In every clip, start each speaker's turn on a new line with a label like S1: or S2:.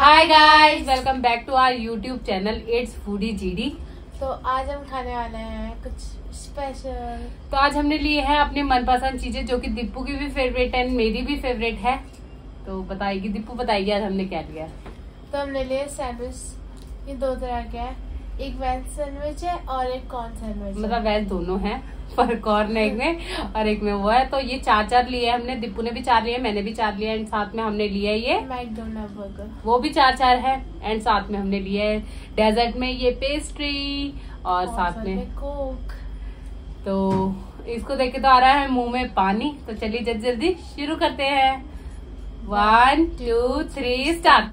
S1: Hi guys welcome back to our YouTube channel it's foodie GD
S2: तो आज हम खाने वाले हैं कुछ स्पेशल
S1: तो आज हमने लिए हैं अपनी मनपसंद चीज़ें जो कि दीपू की भी फेवरेट है मेरी भी फेवरेट है। तो बताएगी दीपू बताएगी आज हमने क्या लिया।
S2: तो हमने लिए सैंडविच ये दो तरह के हैं। एक वेज सैंडविच है और एक कॉर्न सैंडविच
S1: मतलब वेज दोनों है। पर कॉर्न एक में और एक में वो है तो ये चार चार लिए हमने दीपू ने भी चार लिए मैंने भी चार लिया एंड साथ में हमने लिया ये।
S2: McDonald burger.
S1: वो भी चार चार है एंड साथ में हमने लिया है। डेजर्ट में ये पेस्ट्री और साथ में
S2: कोक।
S1: तो इसको देख के तो आ रहा है मुँह में पानी। तो चलिए जल्दी जल्दी शुरू करते हैं। One two three start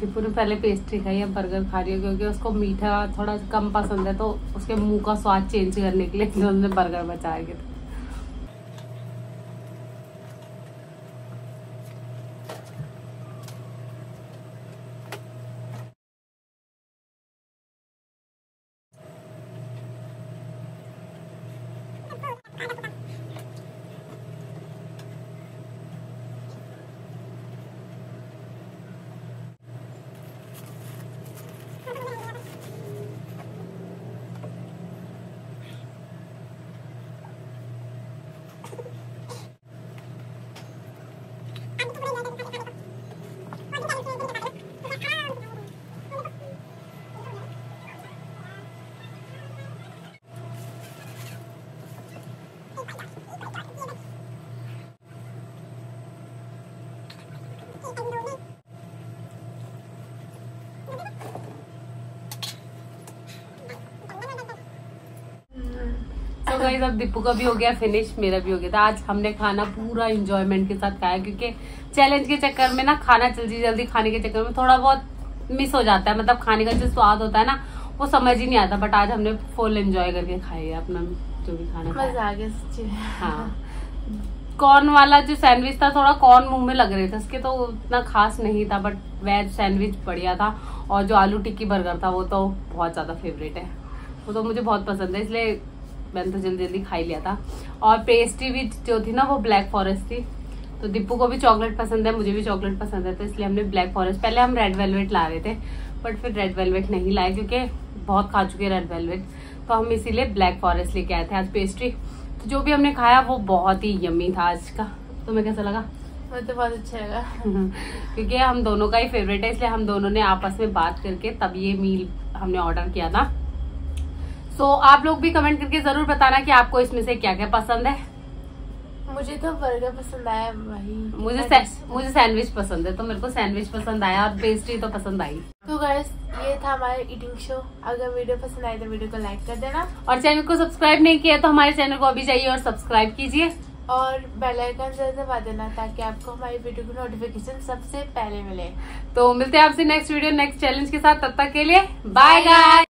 S1: Deepu ने पहले पेस्ट्री खाई है बर्गर खा रही है, क्योंकि उसको मीठा थोड़ा कम पसंद है तो उसके मुँह का स्वाद चेंज करने के लिए उसने बर्गर बचा के गाइस अब दीपू का भी हो गया फिनिश मेरा भी हो गया था। आज हमने खाना पूरा इंजॉयमेंट के साथ खाया क्योंकि चैलेंज के चक्कर में ना खाना जल्दी जल्दी खाने के चक्कर में थोड़ा बहुत मिस हो जाता है। मतलब खाने का जो स्वाद होता है ना वो समझ ही नहीं आता। बट आज हमने फुल एंजॉय करके है अपना जो भी खाना
S2: मज़ा आ गया
S1: हाँ। कॉर्न वाला जो सैंडविच था थोड़ा कॉर्न मुँह में लग रहे थे। उसके तो उतना खास नहीं था बट वेज सैंडविच बढ़िया था। और जो आलू टिक्की बर्गर था वो तो बहुत ज़्यादा फेवरेट है। वो तो मुझे बहुत पसंद है इसलिए मैंने तो जल्दी जल्दी खा ही लिया था। और पेस्ट्री भी जो थी ना वो ब्लैक फॉरेस्ट थी। तो दीपू को भी चॉकलेट पसंद है मुझे भी चॉकलेट पसंद है तो इसलिए हमने ब्लैक फॉरेस्ट पहले हम रेड वेलवेट ला रहे थे बट फिर रेड वेलवेट नहीं लाए क्योंकि बहुत खा चुके रेड वेलवेट तो हम इसीलिए ब्लैक फॉरेस्ट लेके आए थे आज पेस्ट्री तो जो भी हमने खाया वो बहुत ही यमी था आज का। तुम्हें कैसा लगा?
S2: मुझे तो बहुत अच्छा लगा।
S1: क्योंकि हम दोनों का ही फेवरेट है इसलिए हम दोनों ने आपस में बात करके तब ये मील हमने ऑर्डर किया था। सो so, आप लोग भी कमेंट करके ज़रूर बताना कि आपको इसमें से क्या क्या पसंद है।
S2: मुझे तो बर्गर पसंद आया वही।
S1: मुझे सै- मुझे सैंडविच पसंद है तो मेरे को सैंडविच पसंद आया और पेस्ट्री तो पसंद आई।
S2: तो गाइस ये था हमारा ईटिंग शो अगर वीडियो पसंद आए तो वीडियो को लाइक कर देना।
S1: और चैनल को सब्सक्राइब नहीं किया तो हमारे चैनल को अभी जाइए और सब्सक्राइब कीजिए।
S2: और बेल आइकन ज़रूर दबा देना ताकि आपको हमारी वीडियो की नोटिफिकेशन सबसे पहले मिले।
S1: तो मिलते हैं आपसे नेक्स्ट वीडियो नेक्स्ट चैलेंज के साथ। तब तक के लिए बाय गाय